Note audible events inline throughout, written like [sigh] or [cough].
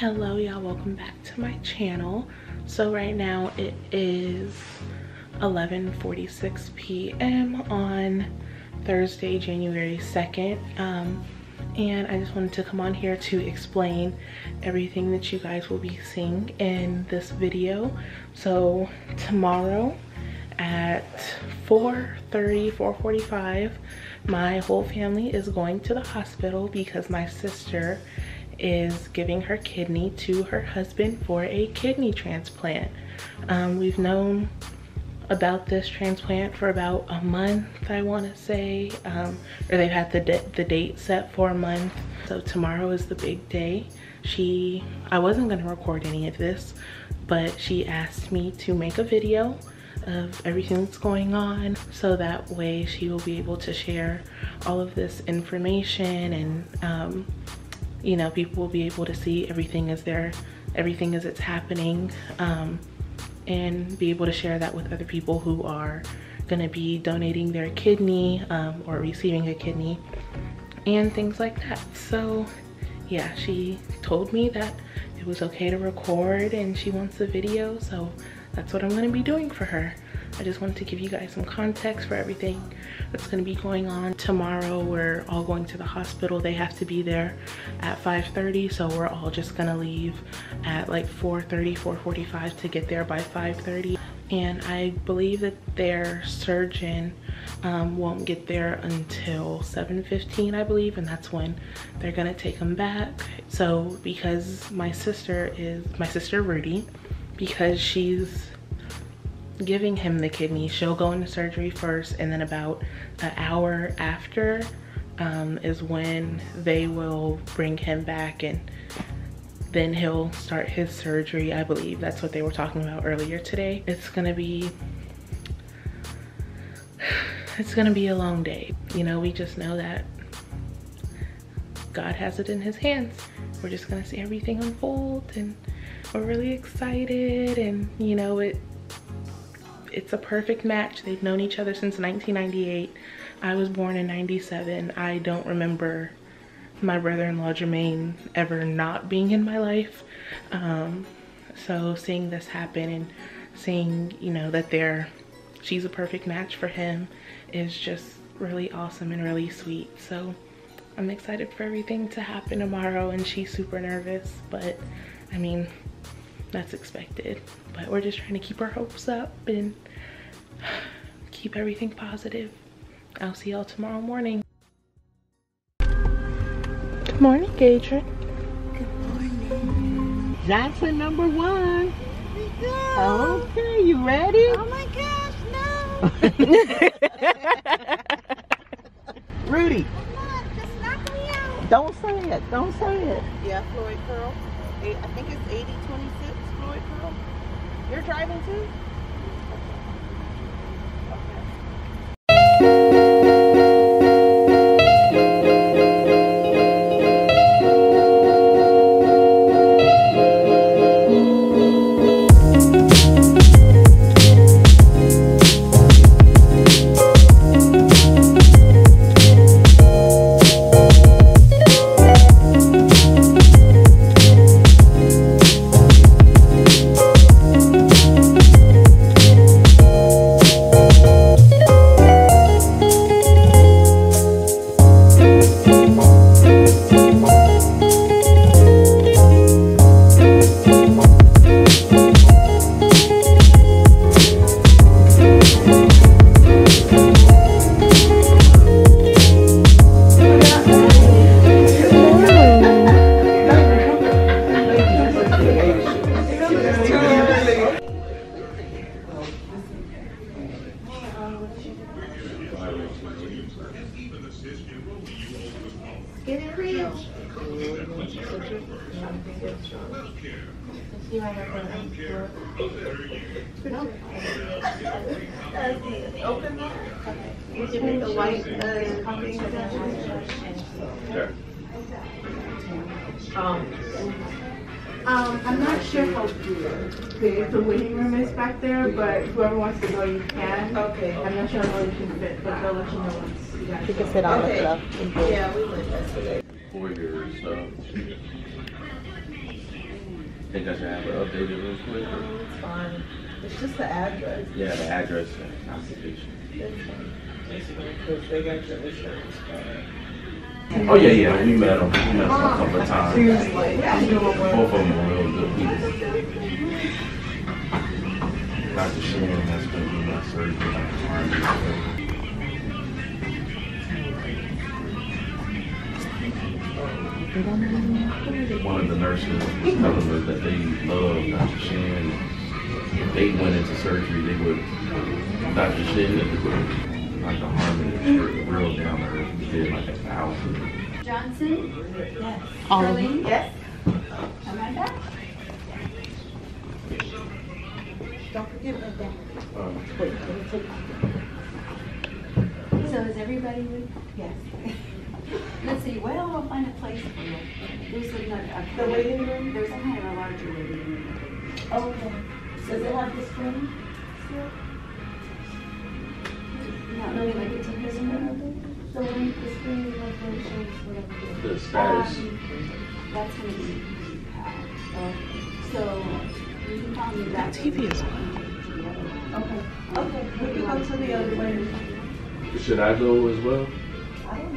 hello y'all. Welcome back to my channel. So right now it is 11:46 p.m on thursday january 2nd um, and i just wanted to come on here to explain everything that you guys will be seeing in this video. So tomorrow at 4:30, 4:45, my whole family is going to the hospital because my sister is giving her kidney to her husband for a kidney transplant. Um, we've known about this transplant for about a month, I want to say, um, or they've had the, the date set for a month. So tomorrow is the big day. She, I wasn't going to record any of this, but she asked me to make a video of everything that's going on so that way she will be able to share all of this information and um, you know people will be able to see everything as they're everything as it's happening um, and be able to share that with other people who are going to be donating their kidney um, or receiving a kidney and things like that. So yeah she told me that it was okay to record and she wants a video so that's what I'm going to be doing for her I just wanted to give you guys some context for everything that's going to be going on tomorrow. We're all going to the hospital. They have to be there at 5.30, so we're all just going to leave at like 4.30, 4.45 to get there by 5.30. And I believe that their surgeon um, won't get there until 7.15, I believe, and that's when they're going to take them back. So because my sister is, my sister Rudy, because she's giving him the kidney. She'll go into surgery first and then about an hour after um, is when they will bring him back and then he'll start his surgery. I believe that's what they were talking about earlier today. It's gonna be, it's gonna be a long day. You know, we just know that God has it in his hands. We're just gonna see everything unfold and we're really excited and you know, it it's a perfect match. They've known each other since 1998. I was born in 97. I don't remember my brother-in-law Jermaine ever not being in my life. Um, so seeing this happen and seeing, you know, that they're, she's a perfect match for him is just really awesome and really sweet. So I'm excited for everything to happen tomorrow and she's super nervous, but I mean, that's expected. But we're just trying to keep our hopes up and keep everything positive. I'll see y'all tomorrow morning. Good morning Gadrin. good morning. Johnson number one. Okay you ready? oh my gosh no. [laughs] Rudy. On, just knock me out. don't say it. Don't say it. Yeah Floyd Curl. I think it's 80 26 Floyd Curl you're driving too? Just the address. Yeah, the address and occupation. Because they got your insurance card. Oh yeah, yeah, we met them. We met them a couple of times. Seriously. Both of them are real good people. Dr. Shannon, that's gonna be my. Harmon. One of the nurses was telling us that they love Dr. Shannon. If they went into surgery, they would, Dr. Shannon, Dr. Harmon is real down to earth. He did like a thousand. Johnson? Yes. All of Charlene? Yes. Amanda? Don't forget about that. Um, Wait, let me take So is everybody with? Yes. [laughs] Let's see, well, I'll find a place for you. There's a, a. The waiting room? There's a kind of a larger waiting room. Oh, okay. Does it have the screen? Not really like a TV room. The one, the screen like that shows whatever. The status. Um, that's gonna be packed. So you can call me back. TV is Okay. Okay, we can go to the other way. Should I go as well? I don't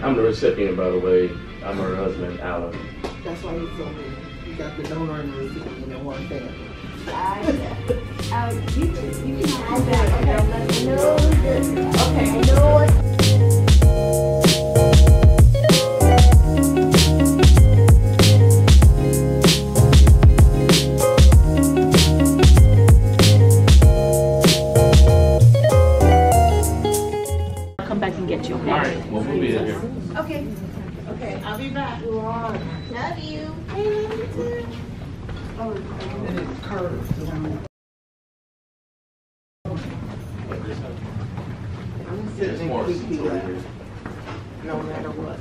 know. I'm the recipient, by the way. I'm her husband, Alan. That's why he's so good. You got the donor and the recipient in one family. I, uh, you can, you can call me back. Okay, let me know. Okay, I know what. I'll come back and get you, All okay? right, well, we'll be here. Okay. Okay, I'll be back. Love you. Hey, love you too. And it's curved around. I'm sitting in seats creepy over left, here. no matter what.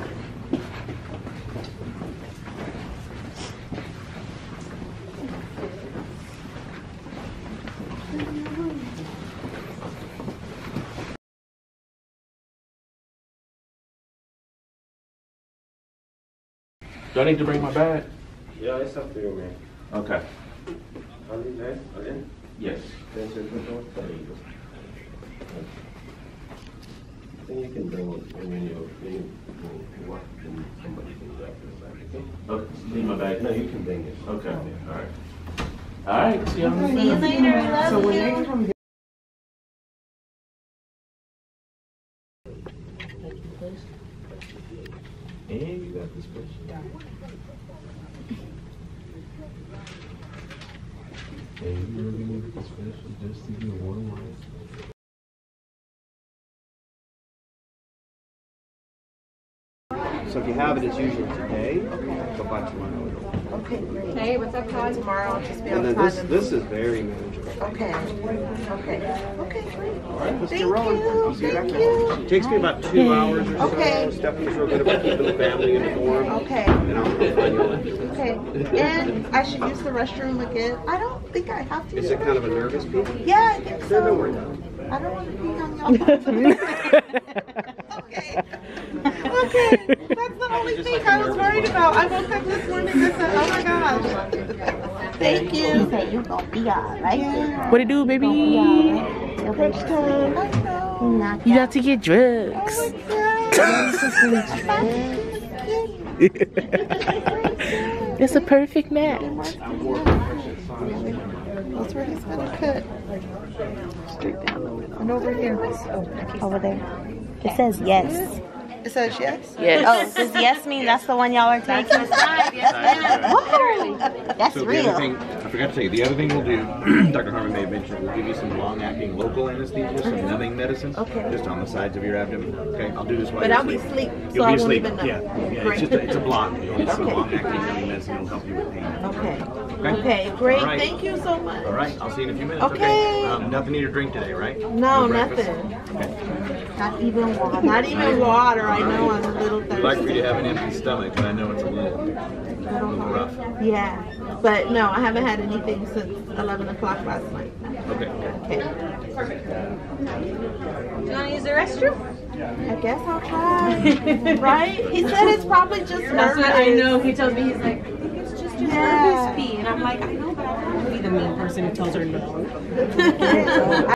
Do I need to bring my bag? Yeah, it's up to you, man. Okay. I'll leave that. Yes. Then you can go. There you go. Then you can bring it, and when you, you can walk, and somebody can grab this bag, okay? Okay. Need my bag? No, you can bring it. Okay. All right. All right. See y'all. See you later. Love So when you. come And you got this question. And you really need this special just to get one light? So if you have it, it's usually today, okay. but by tomorrow. it'll- Okay, great. Hey, what's up, Todd? Tomorrow I'll just be And then this, and- this is very manageable. Okay, okay, okay, great. All right, let's Thank get you, I'll see you back thank you. It takes me about two hours or so. Okay. Stephanie's real good about keeping the family informed. Okay, And I'll find you okay. And I should use the restroom again? I don't think I have to. Is it kind of a nervous pee? Yeah, I think so. about it. I don't want to pee on y'all. [laughs] Okay. [laughs] Okay, that's the only thing I was worried about. I woke up this morning and said, oh my gosh. Thank you. You say you gonna be alright. Yeah. What it do, baby? Crunch time. I You out. got to get drugs. Oh. [laughs] It's a perfect match. That's where he's gonna cut. Straight down. And over here. Oh, Over there. It says yes. It says yes? Yes. Oh, does yes mean that's the one y'all are taking? Whoa, that's So the other real. thing, I forgot to tell you, the other thing we'll do, [clears throat] Dr. Harmon may have mentioned, we'll give you some long-acting local anesthesia, some uh-huh. numbing medicine, Okay. Just on the sides of your abdomen, okay? I'll do this while But you're I'll be asleep. asleep, so You'll I be won't asleep, even know. yeah. Yeah, it's Great. just, a- it's a block. You'll need some Okay. long-acting numbing medicine, it'll help you with pain. Okay. Okay? Okay, great. All right. Thank you so much. All right, I'll see you in a few minutes, Okay. okay? Um, Nothing to eat or drink today, right? No, breakfast? nothing. Okay. Not even water. Not even water. I know I'm a little We'd like for you to have an empty stomach, but I know it's a little, a little rough. Yeah, but no, I haven't had anything since 11 o'clock last night. Okay. Okay. Do you want to use the restroom? I guess I'll try. [laughs] right? He said it's probably just nervous. That's what I know. He tells me he's like, I think it's just your Yeah. nervous pee, and I'm like, I know, but I don't want to be the mean person who tells her no. [laughs]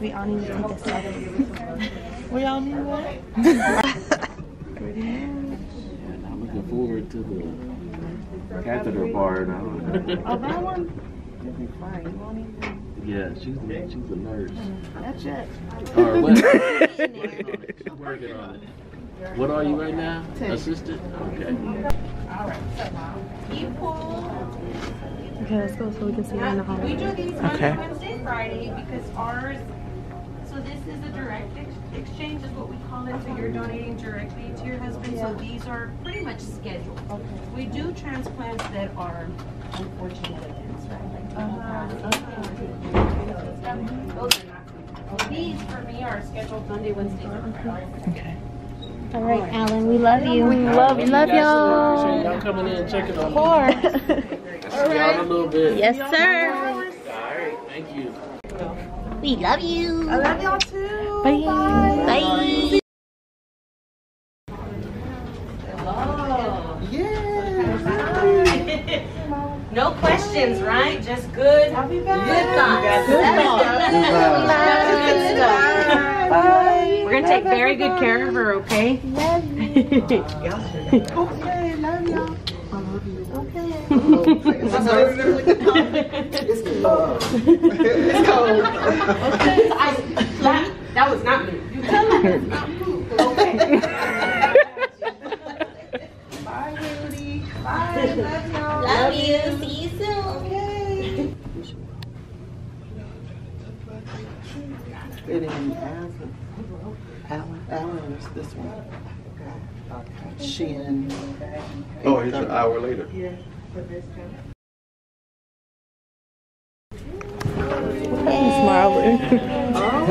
We all need to take a selfie. We all need what? I'm looking forward to the catheter part. I don't Oh, that one? Yeah, she's the, she's the nurse. That's it. Or what? She's working on it. What are you right now? Assistant? Okay. Okay, let's go so we can see her in the hall. We do these Okay. Monday, Wednesday, Friday because ours, so this is a direct ex- exchange is what we call it. So you're donating directly to your husband. So these are pretty much scheduled. Okay. We do transplants that are unfortunate events, right? Like people uh-huh. pass. Those are not. These for me are scheduled Monday, Wednesday, Friday. Okay. All right, Alan, we love you. We love we love y'all. Appreciate y'all coming in and checking on Of me. course. See [laughs] y'all in a little bit. yes, sir. All right. Thank you. We love you. I love y'all too. Bye. Bye. [laughs] No questions, right? Just good, good thoughts. Good gonna take very good care of her, okay? Okay, love [laughs] y'all. [laughs] I, that was not me. You tell not me. [laughs] Alan is this one. Okay. Shin. Oh, it's an hour later. Yeah. Smiling. Oh,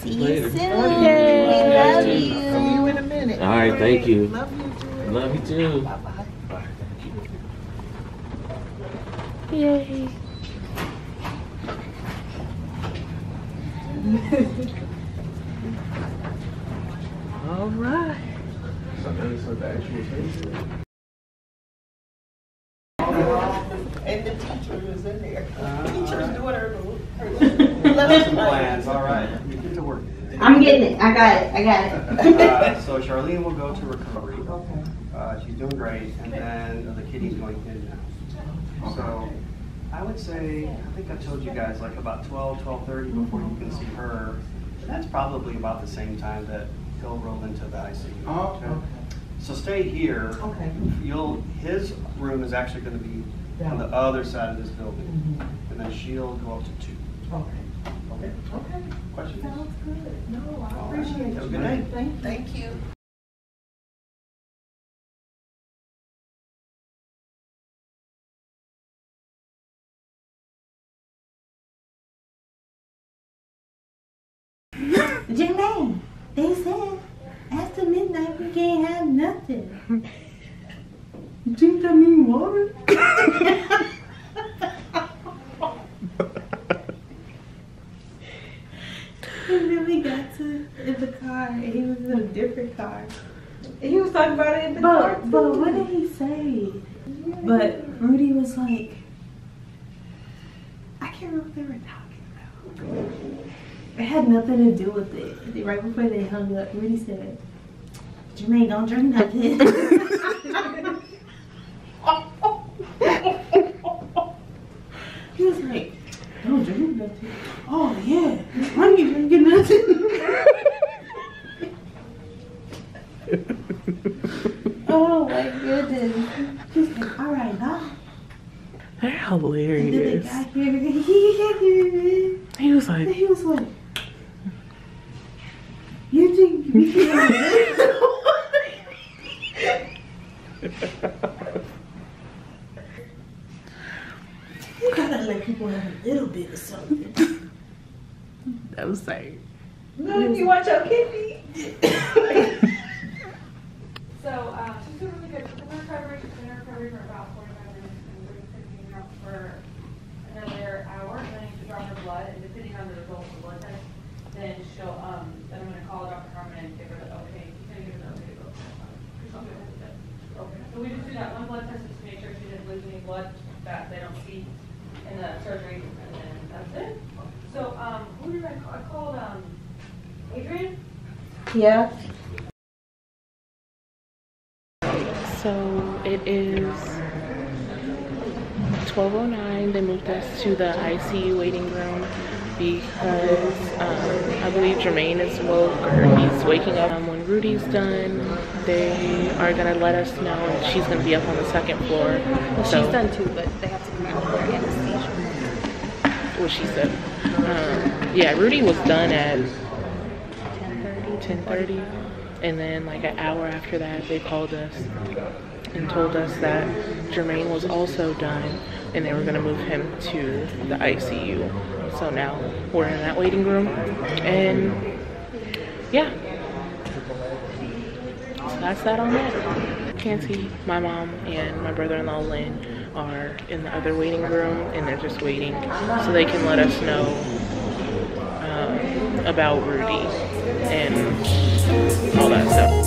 See you soon. We love you. See you in a minute. All right. Thank you. Love you too. Love you too. Bye bye. Yay. [laughs] All right. And the teacher was in there. Teacher's doing her. [laughs] plans, all right. Get to work. I'm getting it. I got it. I got it. Uh, [laughs] So Charlene will go to recovery. Uh, She's doing great, and then the kitty's going in now. So I would say, I think I told you guys, like about 12, 12:30 before you can see her. And that's probably about the same time that he'll roll into the ICU. Oh, okay. So stay here. Okay. You'll, his room is actually going to be on the other side of this building, mm-hmm. and then she'll go up to two. Okay. Okay? Okay. Questions? Sounds good. No, I All right. appreciate Have a good night. Thank, thank you. [laughs] Jermaine, they said midnight we can't have nothing. You think that mean water? And then we got to in the car, and he was in a different car. And he was talking about it in the car. But, but what did he say? But Rudy was like, I can't remember what they were talking about. It had nothing to do with it. Right before they hung up, Rudy said, Jermaine, don't drink nothing. [laughs] he was like, don't drink nothing. Oh yeah, I ain't drinking nothing. [laughs] oh my goodness. He's like, all right, now. They're And then they hilarious. got here. He He was like, he was like, you think we can You gotta let people have a little bit of something. that was like, Not if you want your kidney. So, uh, she's doing really good. She's in recovery. She's been in recovery for about 45 minutes, and we're going to continue out for another hour. And then I need to draw her blood, and depending on the results of the blood test, then she'll, um, then I'm going to call Dr. Harmon and give her the okay. He's going to give her the okay. to go. got one blood test just to make sure she didn't lose any blood that they don't see in the surgery, and then that's it. So, um, who did I call? I called, um, Adrian? Yeah. So it is 1209. They moved us to the ICU waiting room because um, I believe Jermaine is woke or he's waking up. Um, when Rudy's done, they are gonna let us know and she's gonna be up on the second floor. Well, So- she's done too, but they have to come out for anesthesia. what she said. Um, yeah, Rudy was done at 10:30, and then like an hour after that, they called us and told us that Jermaine was also done, and they were gonna move him to the ICU. So now we're in that waiting room, and yeah, so that's that on that. Can't see my mom, and my brother-in-law Lynn are in the other waiting room, and they're just waiting so they can let us know um, about Rudy and all that stuff.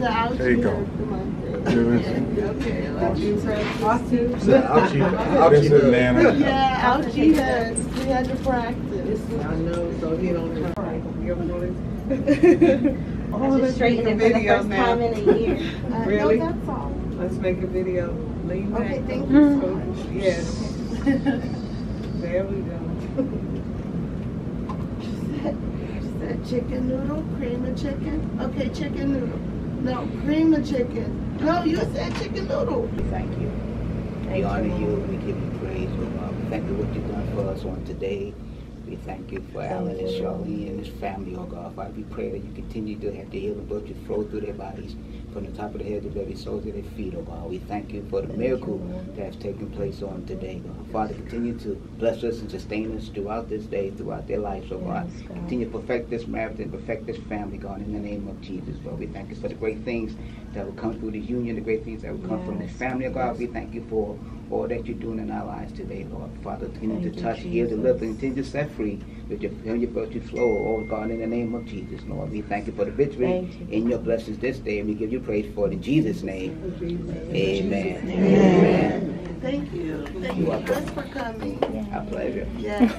It's the ouchie. There you go. Okay, okay. ouchie hurts. It's the ouchie- ouchie hurts. Nana. Yeah, ouchie hurts. We had to practice. I know, so he don't I [laughs] just straightened it for the first time in a year. [laughs] Uh, Really? No, that's all. Let's make a video. Lean back. Okay, thank you so much. Yes. [laughs] There we go. Is that chicken noodle, cream of chicken? Okay, chicken noodle. No, cream of chicken. No, you said chicken noodle. Thank you. We honor you, we give you praise, Lord God. We thank you for what you've done for us on today. We thank you for Alan and Charlene and his family, oh God. Father, we pray that you continue to have the healing virtue flow through their bodies, from the top of the head to the very soles of their feet, oh God. We thank you for the miracle that has taken place on today, God. Father, continue to bless us and sustain us throughout this day, throughout their lives, oh God. Continue to perfect this marriage and perfect this family, God, in the name of Jesus, Lord. We thank you for the great things that will come through this union, the great things that will come from this family, oh God. We thank you for all that you're doing in our lives today, Lord. Father, continue to touch, heal, deliver, and continue to set free with your, your virtue flow, oh God, in the name of Jesus, Lord. We thank you for the victory you. in your blessings this day, and we give you praise for it in Jesus' name. Amen. Amen. Thank you. Thank You're you welcome. guys for coming. Our pleasure. Yes.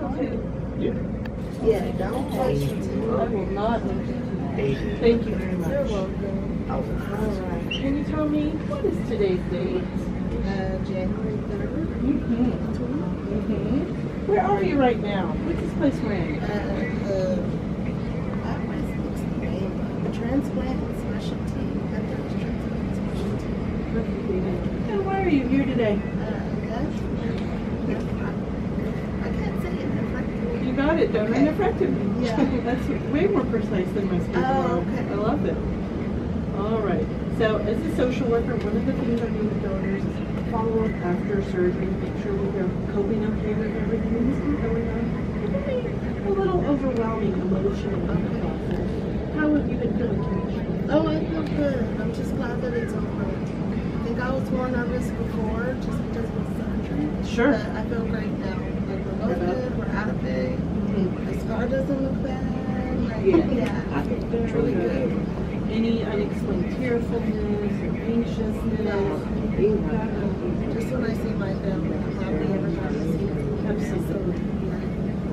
Oh, yeah. Yeah, don't touch it. I will not. Thank you very much. You're welcome. All right. Can you tell me, what is today's date? Uh, January 3rd. Mm-hmm. Mm-hmm. Where are you right now? What's this place we're in? Uh, I always looks the name, transplant specialty. Transplant specialty. And why are you here today? Uh, that's, I can't say it. You got it, donor Okay. nephrectomy. Yeah. [laughs] That's way more precise than my speaking. Oh, okay. I love it. All right. So as a social worker, one of the things I do with donors is follow up after surgery, make sure we are coping okay with everything that's been going on. It can be a little overwhelming emotionally in the process. How have you been feeling, Keisha? Oh, I feel good. I'm just glad that it's over. I think I was more nervous before just because of the surgery. Sure. But I feel great now. Like we're both good. We're out of it. Mm-hmm. The scar doesn't look bad. Like, yeah, I think it's really good. Any unexplained tearfulness or anxiousness? Just when I see my family, I'm happy every time I see them. Absolutely.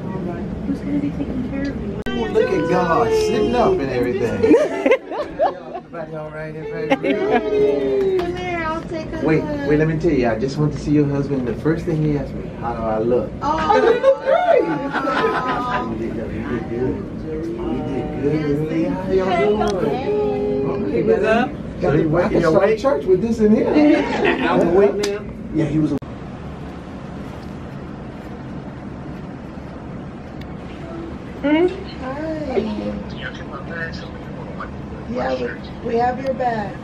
All right. Who's going to be taking care of you? Oh, look at God sitting up and everything. Everybody all right? [laughs] Everybody real? Come here, I'll take a Wait, look. wait, let me tell you, I just went to see your husband. The first thing he asked me, how do I look? Oh, [laughs] you look great. You did, you did good. You did good. How y'all doing? Okay, What's up? Got to I can start church with this in here. Out the weight [laughs] now? Yeah, he was. Hmm? Hi. Yeah, we, we have your bag.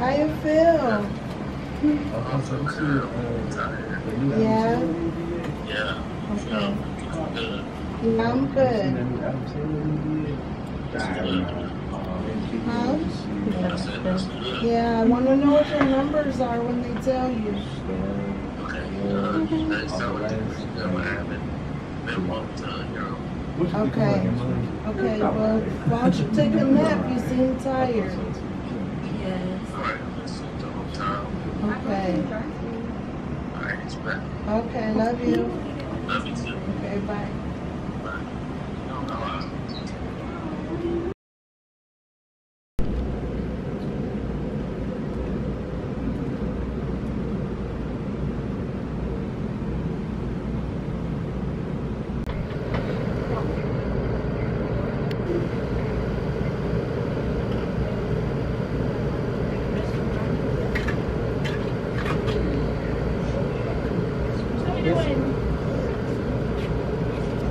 How you feel? Yeah. Yeah. Okay. Yeah, I'm good. Huh? Yeah, I want to know what your numbers are when they tell you. Okay. Okay, well, why don't you take a nap? You seem tired. Yes. Okay. Okay, love you. Love you too. Okay, bye.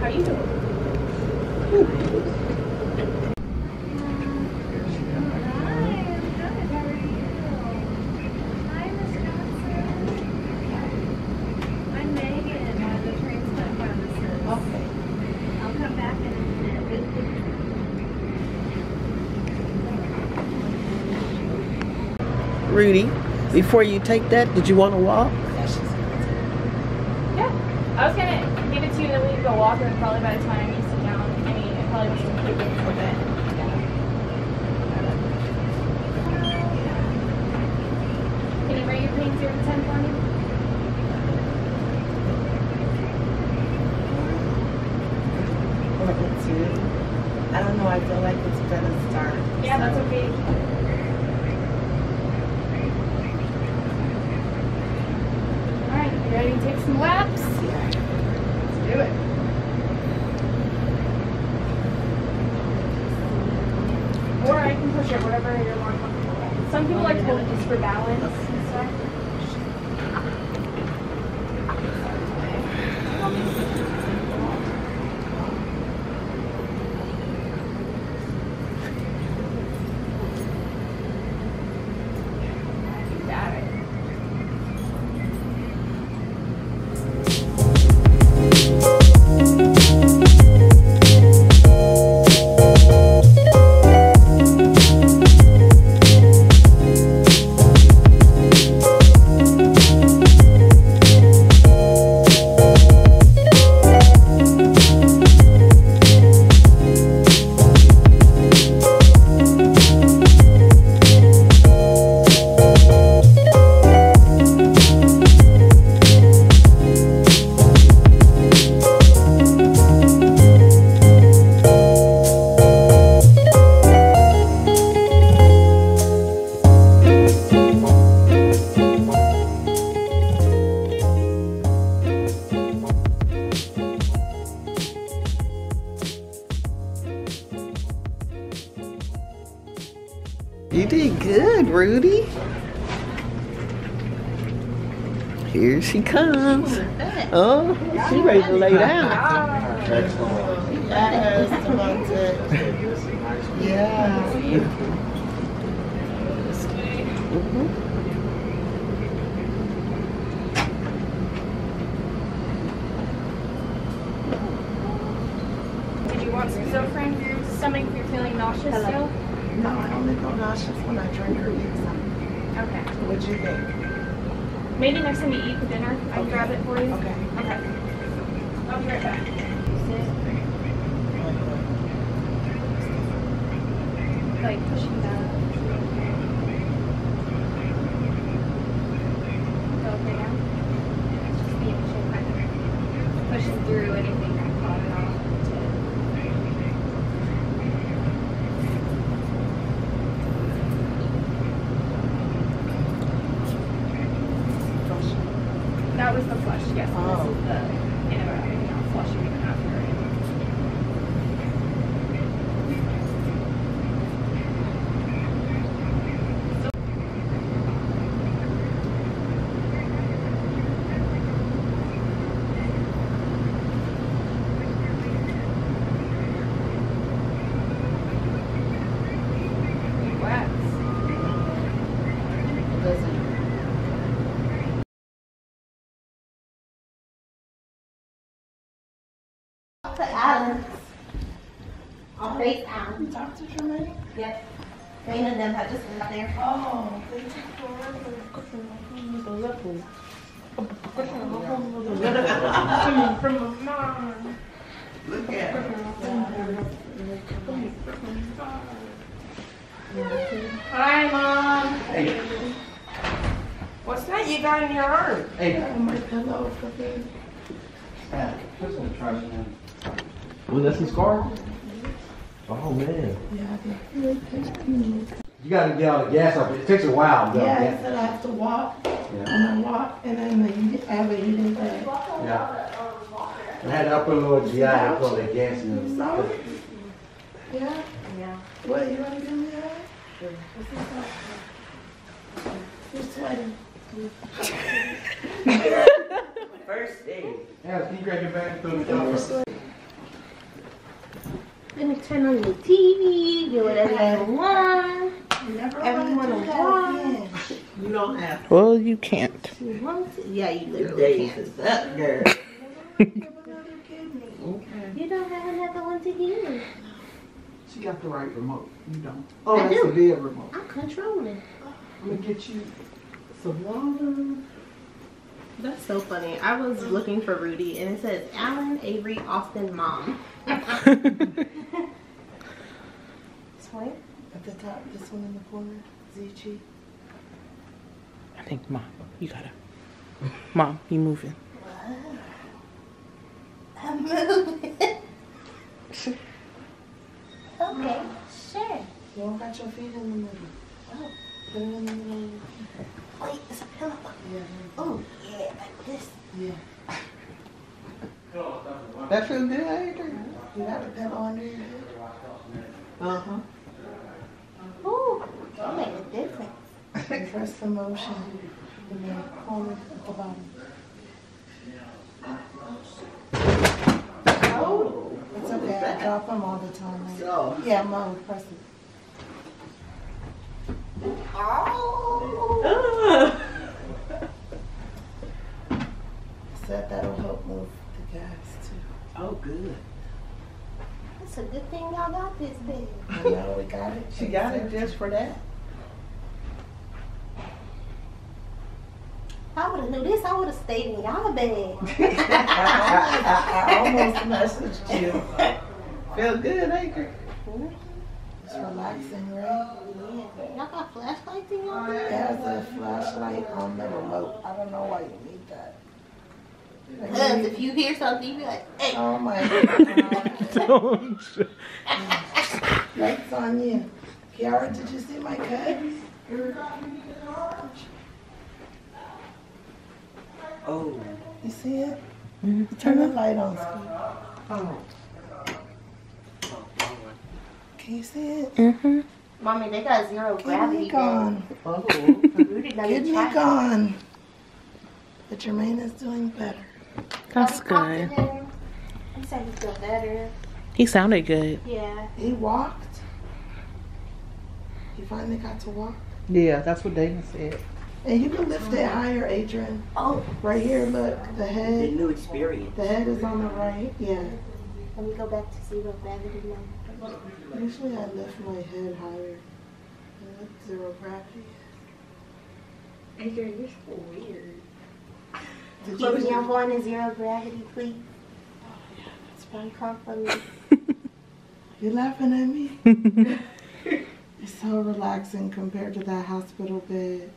How you doing? I'm Megan, I'm the transplant pharmacist. Okay. I'll come back in a minute. Rudy, before you take that, did you want to walk? Ready to lay down. [laughs] Yes, Devontae. Yeah. Did you want some Zofran for your stomach if you're feeling nauseous still? No, I don't make no nauseous when I drink or eat something. Okay. What'd you think? Maybe next time you eat for dinner, I can grab it for you. Okay. Okay. I'll be right back. Like pushing down. Go okay now? Just making sure kind of pushes through anything that caught it off. That was the flush, yes. Oh. This is the antibiotic now flushing it after. To Alex. On FaceTime. Talk to Jermaine? Yes. Dana and them have just been out there. Oh, they Look at Hi, Mom. Hey. What's that you got in your arm? Hey. Oh, my pillow for me. Was that some scar? Oh man. You gotta get all the gas off. It takes a while though. Yeah, I said I have to walk, Yeah. and I walk, and then the, I have a eating bag. Yeah. I had to put a GI to put all the gas in. So, yeah? Yeah. What, you wanna give me that? You're sweating. [laughs] First day. Yeah, can you grab your bag and throw it down? Let me turn on the TV, do whatever you want. Never Everyone will watch. You don't have to. Well, you can't. You want to? Yeah, you to. literally Days can. is up, girl. [laughs] You don't have another one to use. She got the right remote. You don't. I Oh, that's do. the big remote. I'm controlling. I'm gonna get you some water. That's so funny. I was looking for Rudy and it says Alan Avery Austin mom. [laughs] Swear? At the top, this one in the corner, ZG. I think mom, you gotta. Mom, you moving. I'm moving. [laughs] okay, sure. You don't got your feet in the middle. Oh. Put it in the middle. Wait, it's a pillow. Yeah. Oh, yeah, like this. Yeah. That feel good, Adrian? You got a pillow under your head? Uh-huh. Ooh, that make a difference. Press the motion in the corner at the bottom. Oh. It's okay, I drop them all the time. So? Yeah, mom, press it. [laughs] Oh. Said that'll help move the gas too. Oh, good. It's a good thing y'all got this big. I know, we got it. She got it just for that. I would have knew this, I would have stayed in y'all bed. [laughs] I almost messaged you. Feel good, ain't it? It's relaxing, right? Yeah. Y'all got flashlights in y'all oh, It bed? has a flashlight on the remote. I don't know why you need that. Because if you hear something, you be like, hey. Oh my [laughs] god. [laughs] Don't. Lights on you. Kiara, did you see my cut? Oh. You see it? Turn the light on, Steve. Oh. Can you see it? Mm-hmm. Mommy, they got zero Get gravity. me gone. Oh. Rudy done Get me gone. But Jermaine is doing better. That's good. He said he feel better. He sounded good. Yeah. He walked. He finally got to walk. Yeah, that's what Dana said. And you can lift it higher, Adrian. Oh. Right here, look. The head. The new experience. The head is on the right. Yeah. Let me go back to zero gravity now. Usually I lift my head higher. And that's zero gravity. Adrian, you're so weird. Did Close you- your going to zero gravity, please. It's one compliment. [laughs] You're laughing at me? [laughs] it's so relaxing compared to that hospital bed.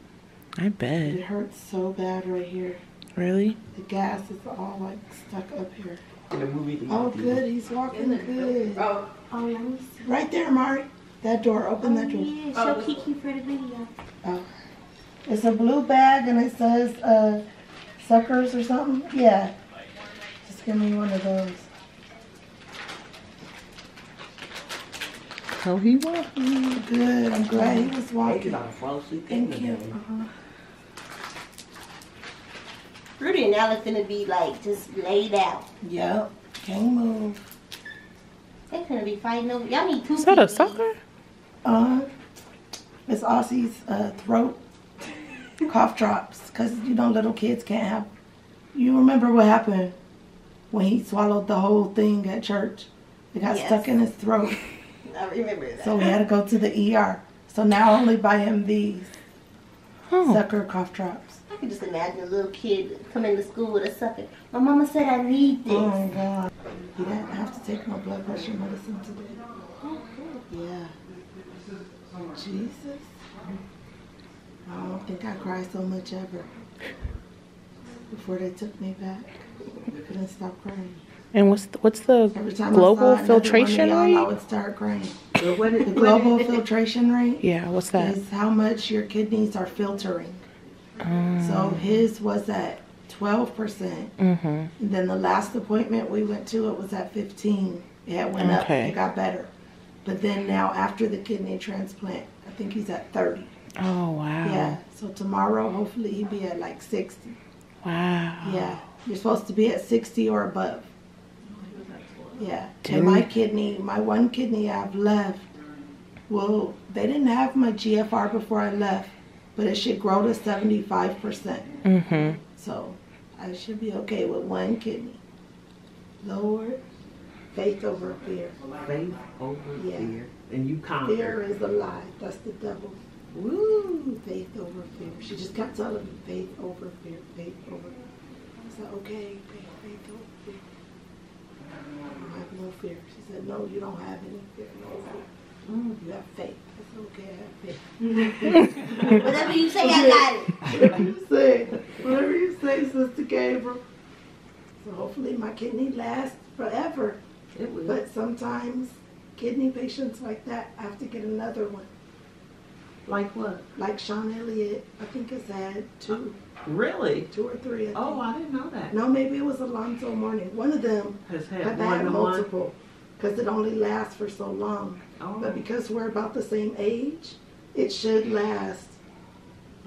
I bet. It hurts so bad right here. Really? The gas is all like stuck up here. In the movie, Oh, good. He's walking good. Oh, oh, let me see. Right there, Mari. That door. Open that door. Yeah, show Kiki for the video. Oh. It's a blue bag and it says uh, suckers or something. Yeah. Just give me one of those. How he walking? Good. I'm glad he was walking. I fall asleep Thank in you. the Uh-huh. Rudy and Alex gonna be like just laid out. Yep. Can't move. They gonna be fighting over. Y'all need two. Is that a sucker? Uh, Miss Aussie's uh, throat cough drops because you know little kids can't have. You remember what happened when he swallowed the whole thing at church? It got Yes. stuck in his throat, [laughs] I remember that. so we had to go to the ER. So now I only buy him these sucker cough drops. I can just imagine a little kid coming to school with a sucker. My mama said I need this. Oh my God! He didn't have to take no blood pressure medicine today. Yeah. Jesus. I don't think I cried so much ever. Before they took me back, I couldn't stop crying. And what's the, what's the Every time I global filtration one I rate? would start crying. The global filtration rate Yeah, what's that? is how much your kidneys are filtering. Um, So his was at 12%. Mm-hmm. And then the last appointment we went to, it was at 15. It had went up. It got better. But then now after the kidney transplant, I think he's at 30. Oh wow. Yeah. So tomorrow, hopefully, he'll be at like 60. Wow. Yeah. You're supposed to be at 60 or above. Yeah. Didn't- And my kidney, my one kidney I've left, well, they didn't have my GFR before I left, but it should grow to 75%. Mm-hmm. So I should be okay with one kidney. Lord, faith over fear. Faith over Yeah. fear. And you conquer. Fear is a lie. That's the devil. Woo! Faith over fear. She just kept telling me faith over fear, faith over. I said, okay, faith, faith over fear. I have no fear. She said, no, you don't have any fear, no fear. Mm, you have faith. I said, okay, I have faith. [laughs] Whatever you say, I got it. [laughs] Whatever you say, whatever you say, Sister Gabriel. So hopefully my kidney lasts forever. It will. But sometimes kidney patients like that have to get another one. Like what? Like Sean Elliott, I think has had two, Really? two or three. I. Oh, I didn't know that. No, maybe it was Alonzo Mourning. One of them Has had have had multiple because it only lasts for so long. Oh. But because we're about the same age, it should last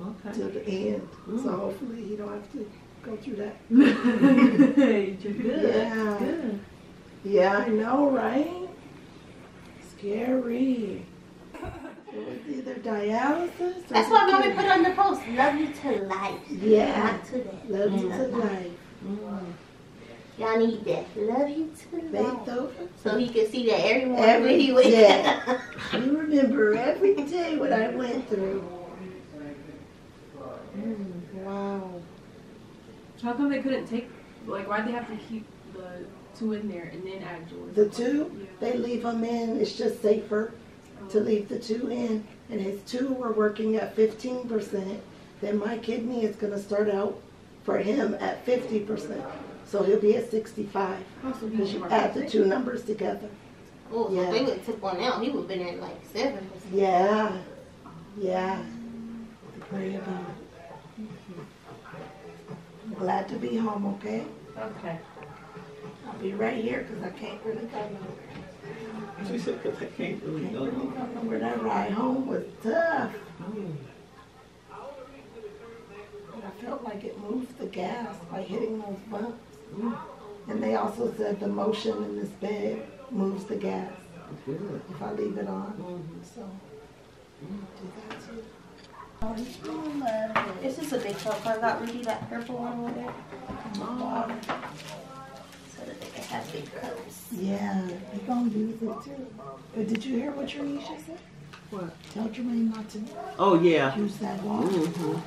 Okay. till the end. Mm. So hopefully he don't have to go through that. [laughs] Good. Yeah. Good. Yeah, I know, right? Scary. It was either dialysis or That's why mommy put on the post. Love you to life. Yeah. Not to death. Love you to Mm. life. Y'all need that. Love you to Faith life. over. So he can see that every morning Every when he wakes day. You remember every day what I went through. Wow. How come they couldn't take, like, why'd they have to keep the two in there and then add yours? The two, they leave them in. It's just safer to leave the two in. And his two were working at 15%. Then my kidney is going to start out for him at 50%. So he'll be at 65. Oh, so Because you add at the two numbers together. Oh, so Yeah. if they would have took one out, he would have been at like 7. Yeah. Yeah. Pray about it. Glad to be home, okay? Okay. I'll be right here because I can't really go nowhere. She said, because I can't really go. really go nowhere. That ride home was tough. But I felt like it moved the gas by hitting those bumps. And they also said the motion in this bed moves the gas Good. if I leave it on. Mm-hmm. So, do that too. Oh, he's gonna love it. This is a big cup. I got Rudy that purple one with it. Wow. So that they can have big toes. Yeah, they gonna use it too. But did you hear what Teresa said? What? Tell Jermaine not to Oh, yeah. use that water. Mhm.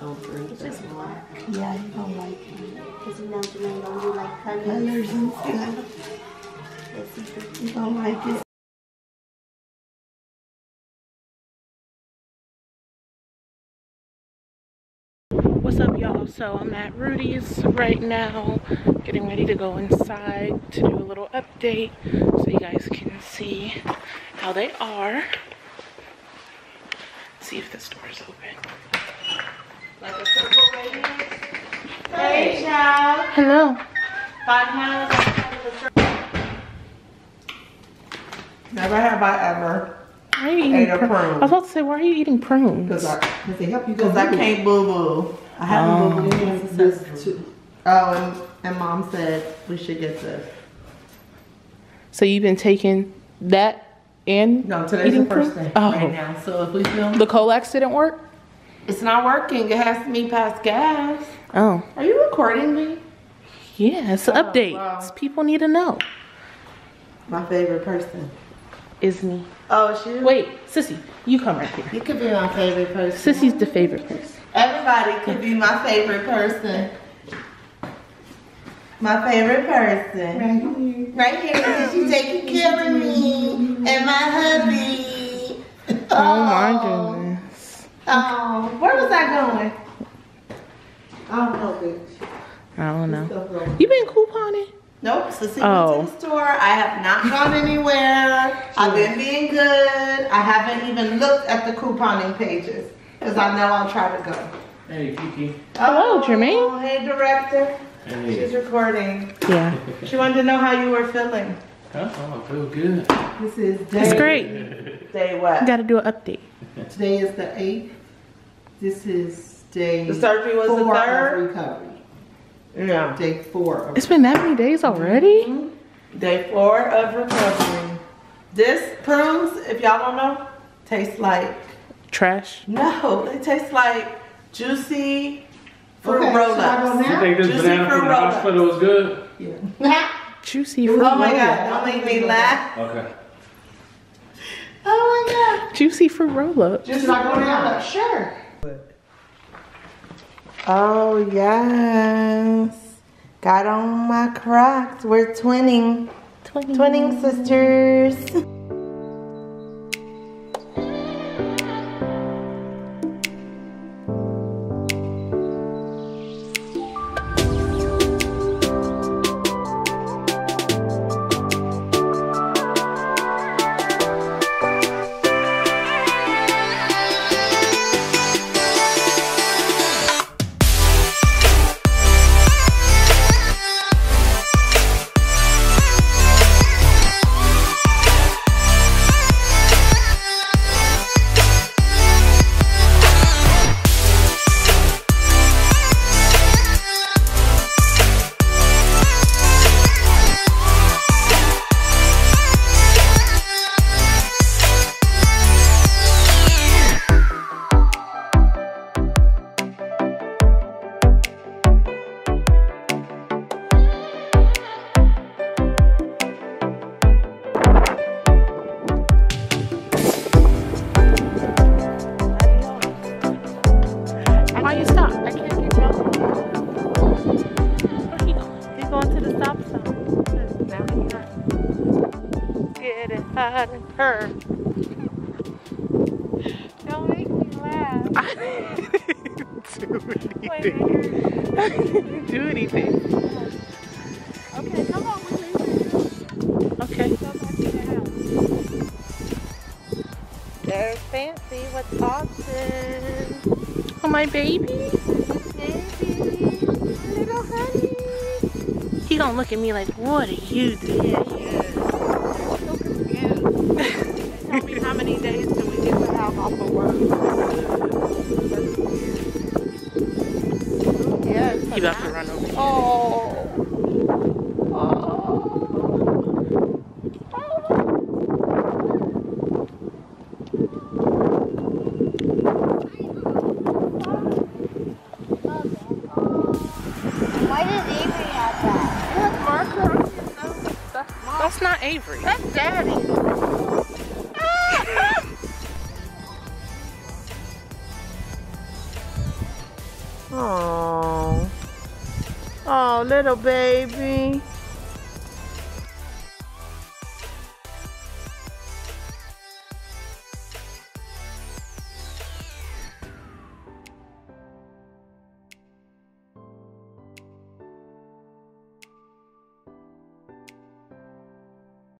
Don't drink It's that. just water. Yeah, he don't like it. Because you know Jermaine don't do like colors. Colors and stuff. Let's see if He don't like it. So I'm at Rudy's right now, getting ready to go inside to do a little update so you guys can see how they are. See if this door is open. Hey, child. Hello. Five miles. Never have I ever Why are you eating ate a prunes? I was about to say, why are you eating prunes? Because I, Because they help you because I can't boo boo. I haven't Oh. boo boo since this two. Oh, and, and mom said we should get this. So you've been taking that and No, today's eating the first prunes? day Oh. right now. So if we film, The Colace didn't work? it's not working. It has to be past gas. Oh. Are you recording me? Yeah, it's an Oh, update. wow. People need to know. My favorite person. Is me. Oh, she. Wait, Sissy, you come right here. You could be my favorite person. Sissy's the favorite person. Everybody could be my favorite person. My favorite person. Right here. Right because She's taking care of me and my hubby. [laughs] Oh my goodness. Oh, where was I going? I don't know, bitch. I don't know. You been couponing? Nope, Sissy Oh. went to the store. I have not gone anywhere. I've been being good. I haven't even looked at the couponing pages because I know I'll try to go. Hey, Kiki. Oh, Hello, Jermaine. Oh, Hey, director. She's recording. Yeah. She wanted to know how you were feeling. Oh, I feel good. This is day. It's great. Day what? Gotta do an update. Today is the eighth. This is day. The surgery was the four of third? recovery. No. Day four of It's been that many days already? Mm-hmm. Day four of recovery. This prunes, if y'all don't know, tastes like Trash. no, it tastes like juicy fruit Okay, roll so I go ups. now? You think this Juicy banana fruit from the roll-ups. hospital was good? [laughs] Juicy Oh fruit. my roll-up. god, don't make me laugh. Okay. Oh my god. Juicy fruit roll up. Just like go now. Sure. Oh yes. Got on my Crocs. We're twinning. Twinning. Twinning sisters. [laughs] There's Fancy. What's Austin? Oh, my baby. Baby, little honey. He gonna look at me like, what are you doing? So confused. [laughs] Tell me how many days till we get the house off of work. Yes. He about to run over. Oh.